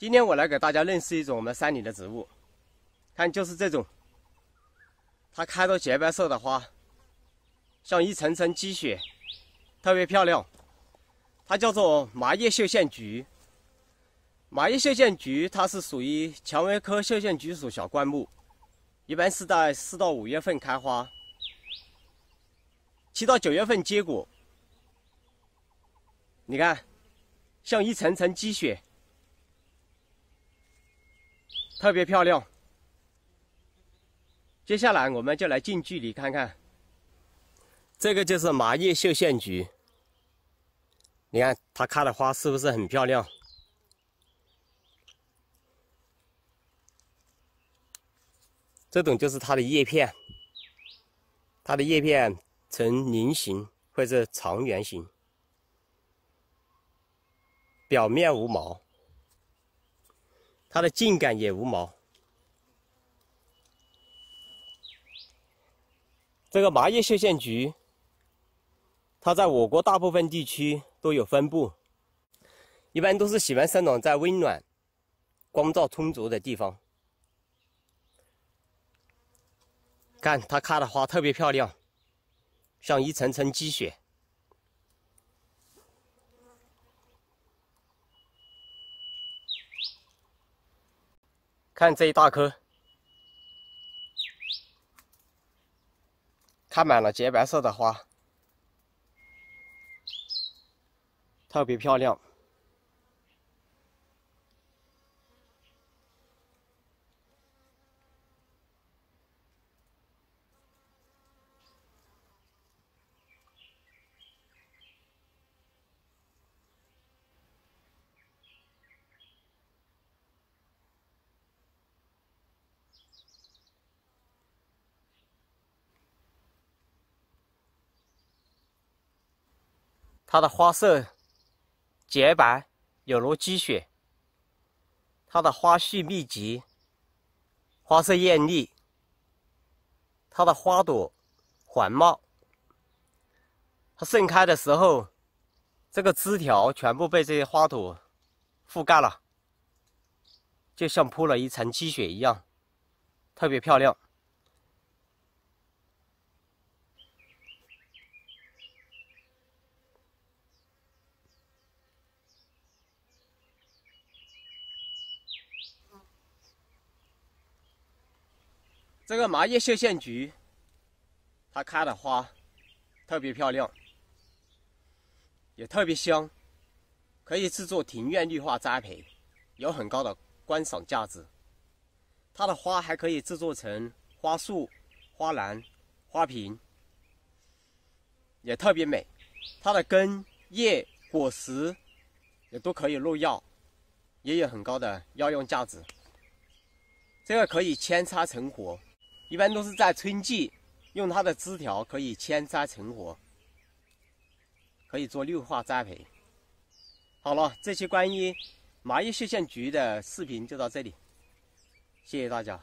今天我来给大家认识一种我们山里的植物，看就是这种，它开到洁白色的花，像一层层积雪，特别漂亮。它叫做麻叶绣线菊。麻叶绣线菊它是属于蔷薇科绣线菊属小灌木，一般是在四到五月份开花，七到九月份结果。你看，像一层层积雪，特别漂亮。接下来我们就来近距离看看，这个就是麻叶绣线菊。你看它开的花是不是很漂亮？这种就是它的叶片，它的叶片呈菱形或者长圆形。表面无毛，它的茎秆也无毛。这个麻叶绣线菊，它在我国大部分地区都有分布，一般都是喜欢生长在温暖、光照充足的地方。看它开的花特别漂亮，像一层层积雪。看这一大棵，开满了洁白色的花，特别漂亮。它的花色洁白，有如积雪。它的花序密集，花色艳丽。它的花朵环茂。它盛开的时候，这个枝条全部被这些花朵覆盖了，就像铺了一层积雪一样，特别漂亮。这个麻叶绣线菊，它开的花特别漂亮，也特别香，可以制作庭院绿化栽培，有很高的观赏价值。它的花还可以制作成花束、花篮、花瓶，也特别美。它的根、叶、果实也都可以入药，也有很高的药用价值。这个可以扦插成活。一般都是在春季，用它的枝条可以扦插成活，可以做绿化栽培。好了，这期关于麻叶绣线菊的视频就到这里，谢谢大家。